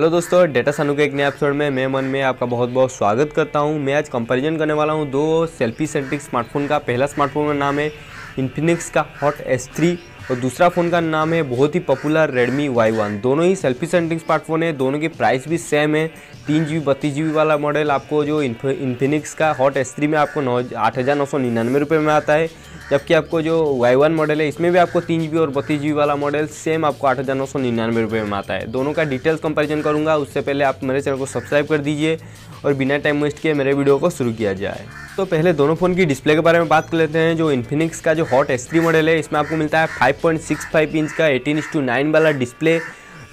Hello दोस्तों, data सानू के एक नए एपिसोड में मैं मन में आपका बहुत बहुत स्वागत करता हूँ। मैं आज कंपैरिजन करने वाला हूँ दो सेल्फी सेंट्रिक स्मार्टफ़ोन का। पहला स्मार्टफ़ोन का नाम है इन्फिनिक्स का हॉट एस थ्री और दूसरा फ़ोन का नाम है बहुत ही पॉपुलर रेडमी वाई वन दोनों ही सेल्फी सेंट्रिक स्मार्टफ़ोन है, दोनों की प्राइस भी सेम है। तीन जी बत्तीस जी वाला मॉडल आपको जो इन्फिनिक्स का हॉट एस थ्री में आपको नौ, आठ हज़ार नौ सौ निन्यानवे रुपये में आता है। जबकि आपको जो वाई वन मॉडल है, इसमें भी आपको तीन जी और बत्तीस जी वाला मॉडल सेम आपको आठ हज़ार नौ सौ निन्यानवे रुपये में आता है। दोनों का डिटेल्स कंपैरिजन करूँगा, उससे पहले आप मेरे चैनल को सब्सक्राइब कर दीजिए और बिना टाइम वेस्ट किए मेरे वीडियो को शुरू किया जाए। तो पहले दोनों फ़ोन की डिस्प्ले के बारे में बात कर लेते हैं। जो इन्फिनिक्स का जो हॉट एस मॉडल है, इसमें आपको मिलता है 5.65 इंच का एटीन टू नाइन वाला डिस्प्ले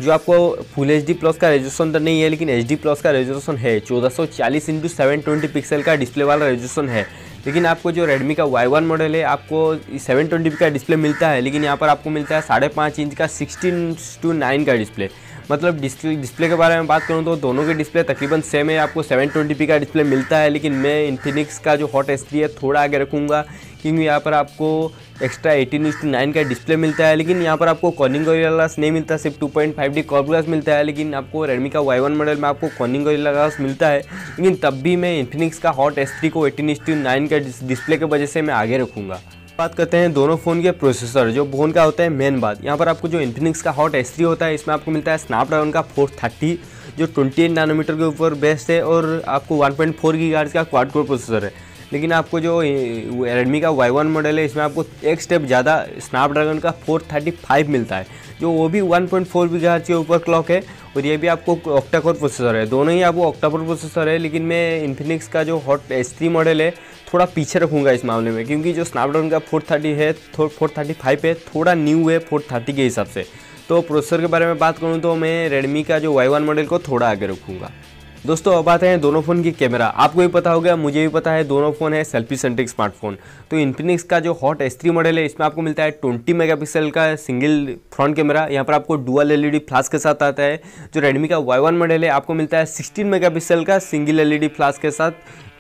जो आपको फुल एच डी प्लस का रेजोल्यूशन तो नहीं है, लेकिन एच डी प्लस का रेजोल्यूशन है। चौदह सौ चालीस इंटू सेवन ट्वेंटी पिक्सल का डिस्प्ले वाला रेजोल्यूशन है। लेकिन आपको जो रेडमी का वाई वन मॉडल है, आपको सेवन ट्वेंटी का डिस्प्ले मिलता है, लेकिन यहाँ पर आपको मिलता है साढ़े पाँच इंच का सिक्सटीन टू नाइन का डिस्प्ले मतलब डिस्प्ले डिस्प्ले के बारे में बात करूँ तो दोनों के डिस्प्ले तकरीबन सेम है, आपको सेवन ट्वेंटी का डिस्प्ले मिलता है, लेकिन मैं इन्फिनिक्स का जो हॉट एस है, थोड़ा आगे रखूँगा। क्योंकि यहाँ पर आपको एक्स्ट्रा एटीन टू नाइन का डिस्प्ले मिलता है, लेकिन यहाँ पर आपको कॉनिंग ग्लास नहीं मिलता, सिर्फ़ two point five D curved glass मिलता है, लेकिन आपको रेडमी का वाई वन मॉडल में आपको कॉनिंग ग्लास मिलता है। लेकिन तब भी मैं इन्फिनिक्स का हॉट एस को एटीन टू नाइन का डिस्प्ले की वजह से मैं आगे रखूँगा। बात करते हैं दोनों फ़ोन के प्रोसेसर जो फ़ोन का होता है मेन बात। यहाँ पर आपको जो इन्फिनिक्स का हॉट एस होता है, इसमें आपको मिलता है स्नैपड्रैगन का फोर थर्टी जो ट्वेंटी एट नानोमीटर के ऊपर बेस्ट है, और आपको वन पॉइंट फोर का क्वाड कोर प्रोसेसर है। लेकिन आपको जो रेडमी का वाई वन मॉडल है, इसमें आपको एक स्टेप ज़्यादा स्नैपड्रैगन का फोर थर्टी फाइव मिलता है, जो वो भी वन पॉइंट फोर के ऊपर क्लॉक है और ये भी आपको ऑक्टाकोर प्रोसेसर है। दोनों ही आपको ऑक्टाकोर प्रोसेसर है, लेकिन मैं इन्फिनिक्स का जो हॉट एस मॉडल है, थोड़ा पीछे रखूँगा इस मामले में, क्योंकि जो स्नैपड्रैगन का फोर थर्टी है फोर थर्टी फाइव है, थोड़ा न्यू है फोर थर्टी के हिसाब से। तो प्रोसेसर के बारे में बात करूँ तो मैं रेडमी का जो वाई वन मॉडल को थोड़ा आगे रखूँगा। दोस्तों, अब आते हैं दोनों फ़ोन की कैमरा। आपको भी पता होगा मुझे भी पता है, दोनों फ़ोन है सेल्फी सेंट्रिक स्मार्टफ़ोन। तो इन्फिनिक्स का जो हॉट एस मॉडल है, इसमें आपको मिलता है 20 मेगापिक्सल का सिंगल फ्रंट कैमरा यहाँ पर आपको डुअल एलईडी फ्लास के साथ आता है। जो रेडमी का वाई वन मॉडल है, आपको मिलता है 16 मेगापिक्सल का सिंगल एलईडी फ्लास के साथ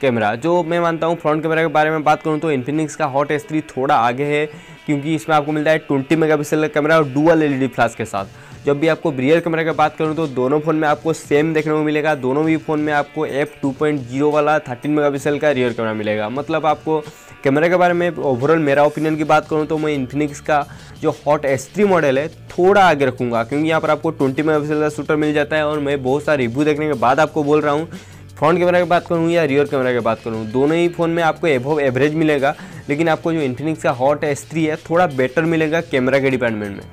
कैमरा जो मैं मानता हूँ फ्रंट कैमरा के बारे में बात करूँ तो इन्फिनिक्स का हॉट एस थोड़ा आगे है, क्योंकि इसमें आपको मिलता है ट्वेंटी मेगापिक्सल का कैमरा और डुअल एलईडी फ्लास के साथ। जब भी आपको रियर कैमरा की बात करूँ तो दोनों फ़ोन में आपको सेम देखने को मिलेगा। दोनों भी फ़ोन में आपको एफ़ टू पॉइंट ज़ीरो वाला थर्टीन मेगापिक्सल का रियर कैमरा मिलेगा। मतलब आपको कैमरे के बारे में ओवरऑल मेरा ओपिनियन की बात करूँ तो मैं इन्फिनिक्स का जो हॉट एस मॉडल है, थोड़ा आगे रखूँगा। क्योंकि यहाँ पर आपको ट्वेंटी मेगापिक्सल का शूटर मिल जाता है और मैं बहुत सारा रिव्यू देखने के बाद आपको बोल रहा हूँ फ्रंट कैमरा की बात करूँ या रियर कैमरा की बात करूँ, दोनों ही फ़ोन में आपको एवो एवरेज मिलेगा। लेकिन आपको जो इन्फिनिक्स का हॉट एस है, थोड़ा बेटर मिलेगा कैमरा के डिपार्टमेंट में।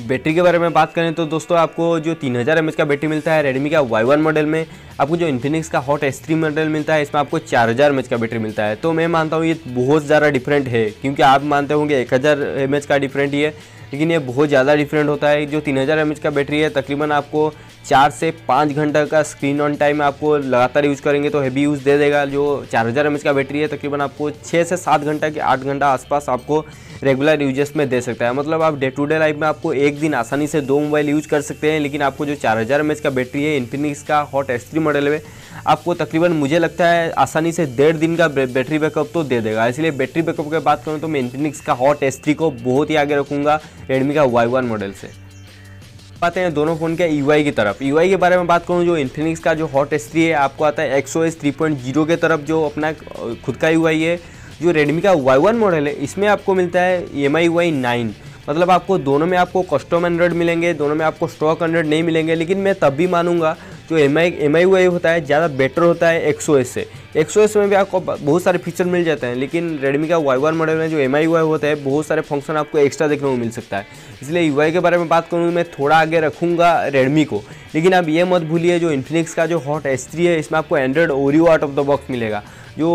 बैटरी के बारे में बात करें तो दोस्तों आपको जो तीन हज़ार एम का बैटरी मिलता है रेडमी का वाई मॉडल में, आपको जो इन्फिनिक्स का हॉट एस थ्री मॉडल मिलता है, इसमें आपको चार हज़ार एम का बैटरी मिलता है। तो मैं मानता हूँ ये बहुत ज़्यादा डिफरेंट है, क्योंकि आप मानते होंगे एक हज़ार का डिफरेंट है लेकिन ये बहुत ज़्यादा डिफरेंट होता है। जो तीन हज़ार का बैटरी है, तकरीबन आपको चार से पाँच घंटा का स्क्रीन ऑन टाइम आपको लगातार यूज़ करेंगे तो हैवी यूज़ दे देगा। जो चार हज़ार का बैटरी है, तकरीबन आपको छः से सात घंटा के आठ घंटा आसपास आपको रेगुलर यूज़र्स में दे सकता है। मतलब आप डे टू डे लाइफ में आपको एक दिन आसानी से दो मोबाइल यूज़ कर सकते हैं, लेकिन आपको जो चार हज़ार एम का बैटरी है इन्फिनिक्स का हॉट एस मॉडल में, आपको तकरीबन मुझे लगता है आसानी से डेढ़ दिन का बैटरी बैकअप तो दे देगा। इसलिए बैटरी बैकअप की बात करूँ तो मैं इन्फिनिक्स का हॉट एस को बहुत ही आगे रखूँगा रेडमी का वाई मॉडल से। आते हैं दोनों फ़ोन के यूआई की तरफ़। यूआई के बारे में बात करूँ जो इन्फिनिक्स का जो हॉट एस है, आपको आता है X O S three point zero के तरफ़, जो अपना खुद का यू है। जो रेडमी का वाई मॉडल है, इसमें आपको मिलता है एम आई वाई नाइन मतलब आपको दोनों में आपको कस्टम एंड्रॉइड मिलेंगे, दोनों में आपको स्टॉक एंड्रॉइड नहीं मिलेंगे, लेकिन मैं तब भी मानूँगा जो M I M I Y होता है, ज़्यादा बेटर होता है एक्सो एस से। एक्सो एस में भी आपको बहुत सारे फीचर मिल जाते हैं, लेकिन रेडमी का वाई वन मॉडल में जो एम आई वाई होता है, बहुत सारे फ़ंक्शन आपको एक्स्ट्रा देखने को मिल सकता है। इसलिए यू आई के बारे में बात करूँ मैं थोड़ा आगे रखूँगा रेडमी को। लेकिन आप ये मत भूलिए, जो इन्फिनिक्स का जो हॉट एस थ्री है, इसमें आपको Android Oreo out of the box मिलेगा। जो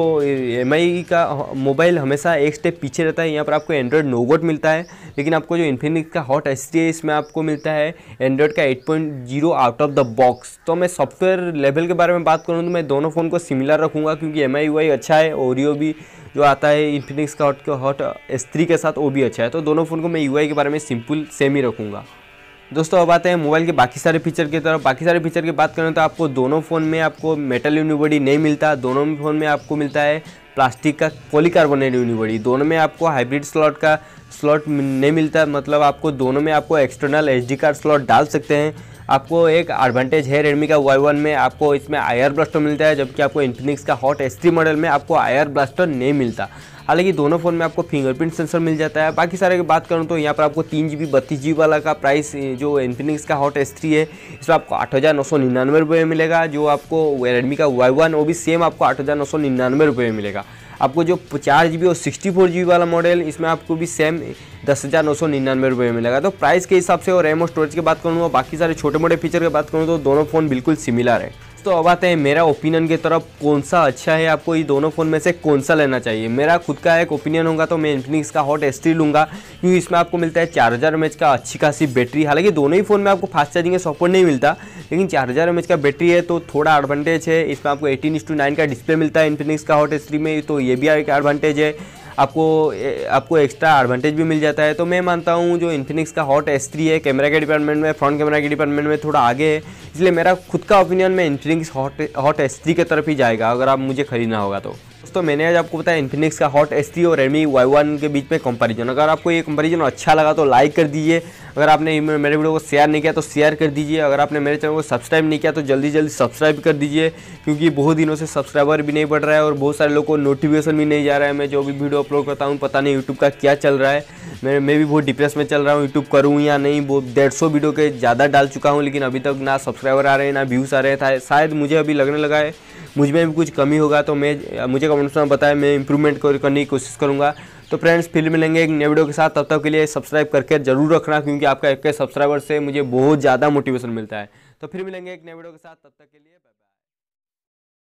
MI का मोबाइल हमेशा एक स्टेप पीछे रहता है। यहाँ पर आपको एंड्रॉयड नोगोट मिलता है, लेकिन आपको जो इन्फिनिक्स का हॉट एस इसमें आपको मिलता है एंड्रॉयड का 8.0 आउट ऑफ़ द बॉक्स तो मैं सॉफ्टवेयर लेवल के बारे में बात करूँ तो मैं दोनों फ़ोन को सिमिलर रखूँगा, क्योंकि एम आई अच्छा है ओरियो भी जो आता है इन्फिनिक्स का हॉट हॉट एस के साथ, वो भी अच्छा है। तो दोनों फ़ोन को मैं UI के बारे में सिंपल सेम ही रखूँगा। दोस्तों, अब आते हैं मोबाइल के बाकी सारे फीचर की तरफ़। बाकी सारे फीचर की बात करें तो आपको दोनों फ़ोन में आपको मेटल यूनिबॉडी नहीं मिलता। दोनों फ़ोन में आपको मिलता है प्लास्टिक का पॉलीकार्बोनेट यूनिबॉडी दोनों में आपको हाइब्रिड स्लॉट का स्लॉट नहीं मिलता। मतलब आपको दोनों में आपको एक्सटर्नल एच कार्ड स्लॉट डाल सकते हैं। आपको एक एडवांटेज है रेडमी का वाई वन में। आपको इसमें आयर ब्लास्टर मिलता है, जबकि आपको इन्फिनिक्स का हॉट एस मॉडल में आपको आयर ब्लास्टर नहीं मिलता। हालाँकि दोनों फ़ोन में आपको फिंगरप्रिंट सेंसर मिल जाता है। बाकी सारे की बात करूँ तो यहाँ पर आपको तीन जी बी बत्तीस जी वाला का प्राइस जो इन्फिनिक्स का हॉट एस थ्री है, इसमें आपको आठ हज़ार नौ सौ निन्यानवे रुपये में मिलेगा। जो आपको रेडमी का वाई वन वो भी सेम आपको आठ हज़ार नौ सौ निन्यानवे रुपये में मिलेगा। आपको जो चार जी बी और सिक्सटी फोर जी बी वाला मॉडल इसमें आपको भी सेम दस हज़ार नौ सौ निन्यानवे रुपये में मिलेगा। तो प्राइस के हिसाब से और रैम और स्टोरेज की बात करूँ और बाकी सारे छोटे मोटे फीचर की बात करूँ तो दोनों फ़ोन बिल्कुल सिमिलर है। तो अब आते हैं मेरा ओपिनियन की तरफ़। कौन सा अच्छा है आपको ये दोनों फ़ोन में से कौन सा लेना चाहिए? मेरा खुद का एक ओपिनियन होगा तो मैं इन्फिनिक्स का हॉट एस लूँगा। क्योंकि इसमें आपको मिलता है चार हज़ार एम का अच्छी खासी बैटरी हालाँकि दोनों ही फ़ोन में आपको फास्ट चार्जिंग का सपोर्ट नहीं मिलता, लेकिन चार हज़ार एम का बैटरी है तो थोड़ा एडवांटेज है। इसमें आपको एटीन इस का डिस्प्ले मिलता है इन्फिनिक्स का हॉट एस में तो ये भी एक एडवांटेज है। आपको आपको एक्स्ट्रा एडवांटेज भी मिल जाता है। तो मैं मानता हूँ, जो इन्फिनिक्स का हॉट एस थ्री है कैमरा के डिपार्टमेंट में फ्रंट कैमरा के डिपार्टमेंट में थोड़ा आगे है। इसलिए मेरा खुद का ओपिनियन में Infinix Hot Hot S three की तरफ़ ही जाएगा, अगर आप मुझे खरीदना होगा तो। दोस्तों, मैंने आज आपको बताया इन्फिनिक्स का हॉट एस थ्री और रेडमी वाई वन के बीच में कंपैरिजन अगर आपको ये कंपैरिजन अच्छा लगा तो लाइक कर दीजिए अगर आपने मेरे वीडियो को शेयर नहीं किया तो शेयर कर दीजिए। अगर आपने मेरे चैनल को सब्सक्राइब नहीं किया तो जल्दी जल्दी सब्सक्राइब कर दीजिए, क्योंकि बहुत दिनों से सब्सक्राइबर भी नहीं बढ़ रहा है और बहुत सारे लोगों को नोटिफिकेशन भी नहीं जा रहा है। मैं जो भी वीडियो अपलोड करता हूँ, पता नहीं यूट्यूब का क्या चल रहा है। मैं मैं भी बहुत डिप्रेस में चल रहा हूँ। यूट्यूब करूँ या नहीं वो डेढ़ सौ वीडियो के ज़्यादा डाल चुका हूँ, लेकिन अभी तक ना सब्सक्राइबर आ रहे हैं ना व्यूज़ आ रहे हैं शायद मुझे अभी लगने लगा है, मुझमें भी कुछ कमी होगा तो मैं, मुझे कमेंट्स में बताएँ, मैं इंप्रूवमेंट करने की कोशिश करूँगा। तो फ्रेंड्स फिर मिलेंगे एक नए वीडियो के साथ। तब तक के लिए सब्सक्राइब करके ज़रूर रखना, क्योंकि आपका एक सब्सक्राइबर से मुझे बहुत ज़्यादा मोटिवेशन मिलता है। तो फिर मिलेंगे एक नए वीडियो के साथ। तब तक के लिए